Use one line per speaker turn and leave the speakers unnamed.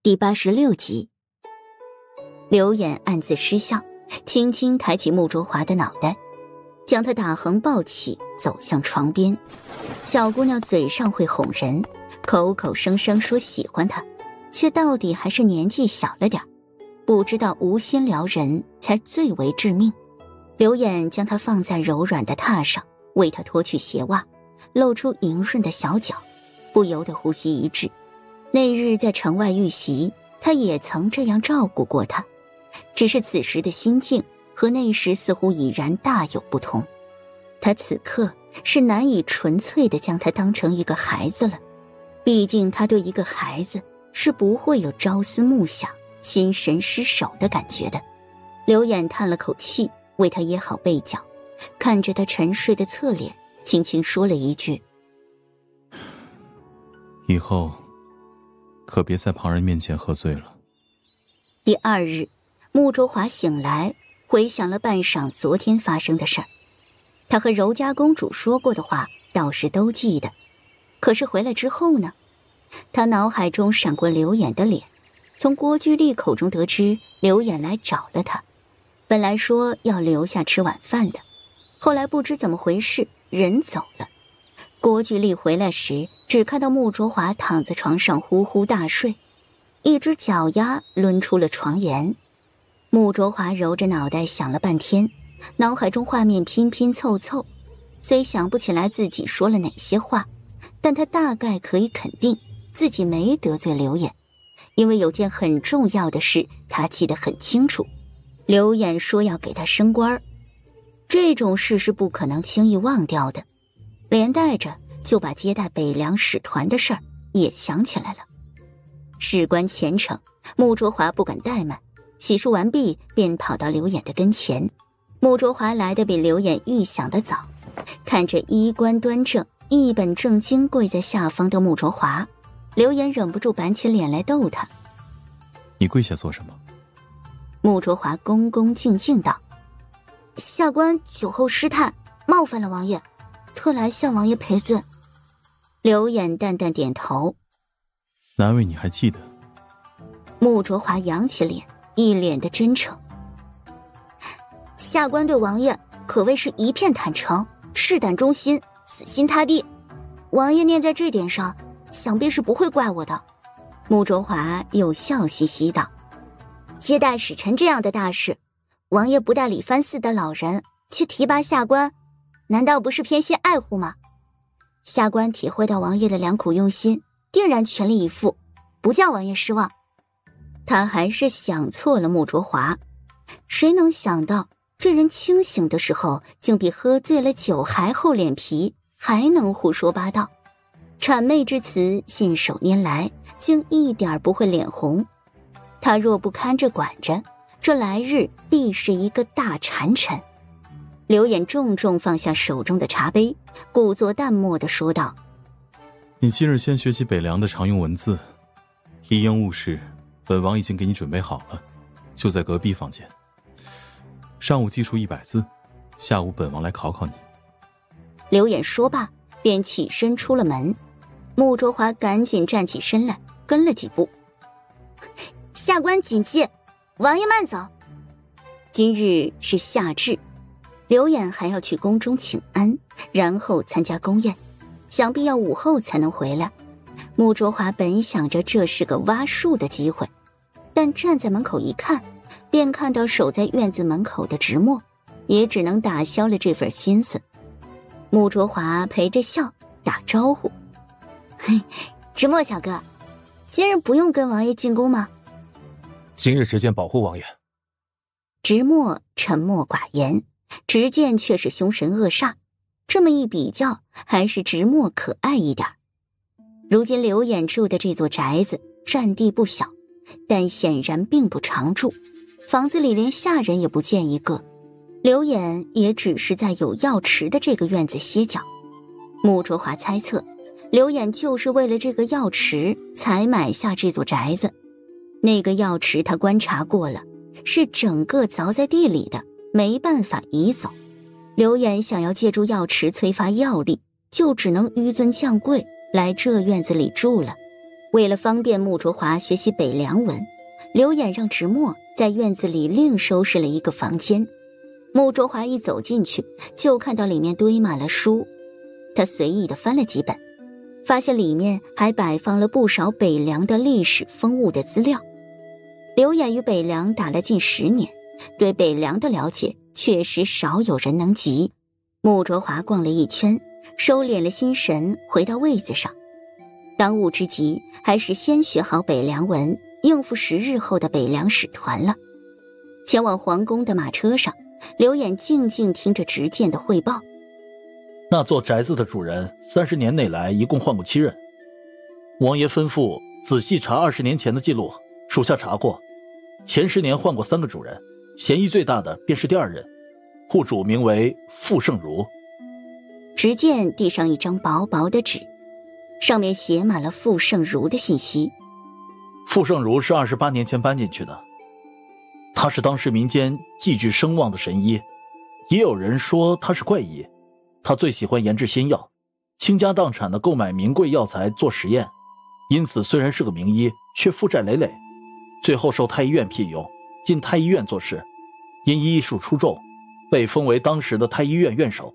第八十六集，刘演暗自失笑，轻轻抬起穆卓华的脑袋，将他打横抱起，走向床边。小姑娘嘴上会哄人，口口声声说喜欢他，却到底还是年纪小了点不知道无心撩人才最为致命。刘演将她放在柔软的榻上，为她脱去鞋袜，露出莹润的小脚，不由得呼吸一滞。那日在城外遇袭，他也曾这样照顾过她，只是此时的心境和那时似乎已然大有不同。他此刻是难以纯粹的将她当成一个孩子了，毕竟他对一个孩子是不会有朝思暮想、心神失守的感觉的。刘演叹了口气，为他掖好被角，看着他沉睡的侧脸，轻轻说了一句：“
以后。”可别在旁人面前喝醉了。
第二日，穆卓华醒来，回想了半晌昨天发生的事儿。他和柔家公主说过的话，倒是都记得。可是回来之后呢？他脑海中闪过刘演的脸，从郭巨丽口中得知刘演来找了他，本来说要留下吃晚饭的，后来不知怎么回事，人走了。郭巨丽回来时，只看到穆卓华躺在床上呼呼大睡，一只脚丫抡出了床沿。穆卓华揉着脑袋想了半天，脑海中画面拼拼凑凑，虽想不起来自己说了哪些话，但他大概可以肯定自己没得罪刘演，因为有件很重要的事他记得很清楚：刘演说要给他升官这种事是不可能轻易忘掉的。连带着就把接待北凉使团的事儿也想起来了。事关前程，穆卓华不敢怠慢，洗漱完毕便跑到刘演的跟前。穆卓华来的比刘演预想的早，看着衣冠端正、一本正经跪在下方的穆卓华，刘演忍不住板起脸来逗他：“
你跪下做什么？”
穆卓华恭恭敬敬道：“下官酒后失态，冒犯了王爷。”特来向王爷赔罪。刘衍淡淡点头，
难为你还记得。
穆卓华扬起脸，一脸的真诚。下官对王爷可谓是一片坦诚，赤胆忠心，死心塌地。王爷念在这点上，想必是不会怪我的。穆卓华又笑嘻嘻道：“接待使臣这样的大事，王爷不带李藩寺的老人，却提拔下官。”难道不是偏心爱护吗？下官体会到王爷的良苦用心，定然全力以赴，不叫王爷失望。他还是想错了穆卓华，谁能想到这人清醒的时候，竟比喝醉了酒还厚脸皮，还能胡说八道，谄媚之词信手拈来，竟一点不会脸红。他若不看着管着，这来日必是一个大谗臣。刘衍重重放下手中的茶杯，故作淡漠的说道：“
你今日先学习北凉的常用文字，一应物事，本王已经给你准备好了，就在隔壁房间。上午记出一百字，下午本王来考考你。”
刘衍说罢，便起身出了门。穆卓华赶紧站起身来，跟了几步。下官谨记，王爷慢走。今日是夏至。刘演还要去宫中请安，然后参加宫宴，想必要午后才能回来。穆卓华本想着这是个挖树的机会，但站在门口一看，便看到守在院子门口的直墨，也只能打消了这份心思。穆卓华陪着笑打招呼：“嘿，直墨小哥，今日不用跟王爷进宫吗？”“
今日只见保护王爷。”
直墨沉默寡言。直见却是凶神恶煞，这么一比较，还是直墨可爱一点。如今刘演住的这座宅子占地不小，但显然并不常住，房子里连下人也不见一个。刘演也只是在有药池的这个院子歇脚。穆卓华猜测，刘演就是为了这个药池才买下这座宅子。那个药池他观察过了，是整个凿在地里的。没办法移走，刘演想要借助药池催发药力，就只能纡尊降贵来这院子里住了。为了方便穆卓华学习北凉文，刘演让直墨在院子里另收拾了一个房间。穆卓华一走进去，就看到里面堆满了书，他随意的翻了几本，发现里面还摆放了不少北凉的历史风物的资料。刘演与北凉打了近十年，对北凉的了解确实少有人能及。穆卓华逛了一圈，收敛了心神，回到位子上。当务之急还是先学好北凉文，应付十日后的北凉使团了。前往皇宫的马车上，刘演静静听着执剑的汇报。
那座宅子的主人三十年内来一共换过七任。王爷吩咐仔细查二十年前的记录，属下查过，前十年换过三个主人，嫌疑最大的便是第二任，户主名为傅盛如。
只见地上一张薄薄的纸。上面写满了傅盛如的信息。
傅盛如是二十八年前搬进去的，他是当时民间极具声望的神医，也有人说他是怪医。他最喜欢研制新药，倾家荡产的购买名贵药材做实验，因此虽然是个名医，却负债累累。最后受太医院聘用，进太医院做事，因医术出众，被封为当时的太医院院首。